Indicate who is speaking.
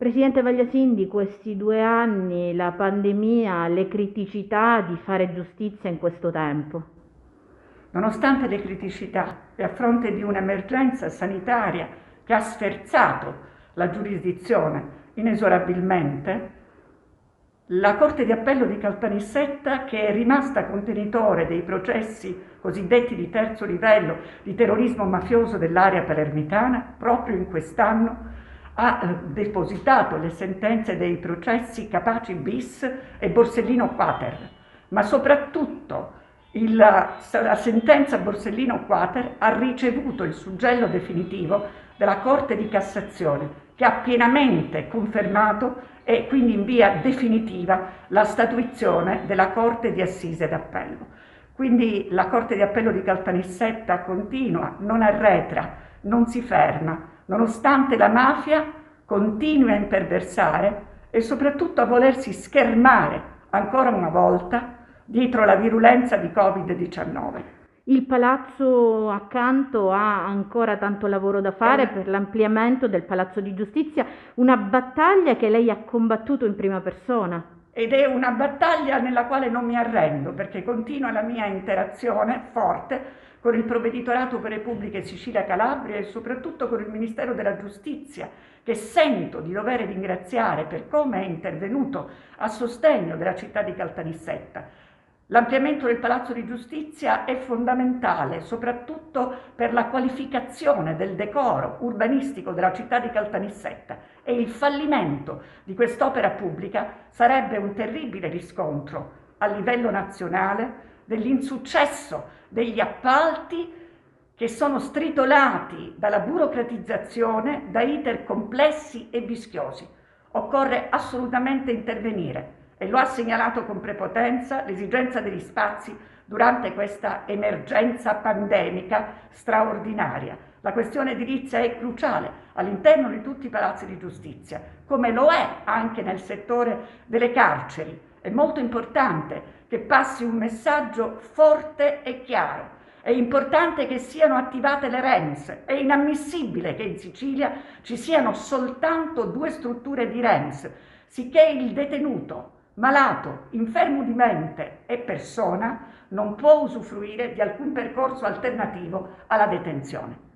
Speaker 1: Presidente Vagliasin, di questi due anni, la pandemia, le criticità di fare giustizia in questo tempo.
Speaker 2: Nonostante le criticità e a fronte di un'emergenza sanitaria che ha sferzato la giurisdizione inesorabilmente, la Corte di Appello di Caltanissetta, che è rimasta contenitore dei processi cosiddetti di terzo livello di terrorismo mafioso dell'area palermitana, proprio in quest'anno ha eh, depositato le sentenze dei processi Capaci bis e Borsellino quater, ma soprattutto il, la sentenza Borsellino quater ha ricevuto il suggello definitivo della Corte di Cassazione che ha pienamente confermato e quindi in via definitiva la statuizione della Corte di Assise d'Appello. Quindi la Corte di Appello di Caltanissetta continua, non arretra, non si ferma, nonostante la mafia continui a imperversare e soprattutto a volersi schermare ancora una volta dietro la virulenza di Covid-19.
Speaker 1: Il palazzo accanto ha ancora tanto lavoro da fare per l'ampliamento del palazzo di giustizia, una battaglia che lei ha combattuto in prima persona.
Speaker 2: Ed è una battaglia nella quale non mi arrendo perché continua la mia interazione forte con il Provveditorato per Repubbliche Sicilia Calabria e soprattutto con il Ministero della Giustizia, che sento di dover ringraziare per come è intervenuto a sostegno della città di Caltanissetta. L'ampliamento del Palazzo di Giustizia è fondamentale, soprattutto per la qualificazione del decoro urbanistico della città di Caltanissetta e il fallimento di quest'opera pubblica sarebbe un terribile riscontro a livello nazionale dell'insuccesso degli appalti che sono stritolati dalla burocratizzazione, da iter complessi e vischiosi. Occorre assolutamente intervenire e lo ha segnalato con prepotenza l'esigenza degli spazi durante questa emergenza pandemica straordinaria. La questione edilizia è cruciale all'interno di tutti i palazzi di giustizia, come lo è anche nel settore delle carceri. È molto importante che passi un messaggio forte e chiaro. È importante che siano attivate le REMS. È inammissibile che in Sicilia ci siano soltanto due strutture di REMS, sicché il detenuto malato, infermo di mente e persona non può usufruire di alcun percorso alternativo alla detenzione.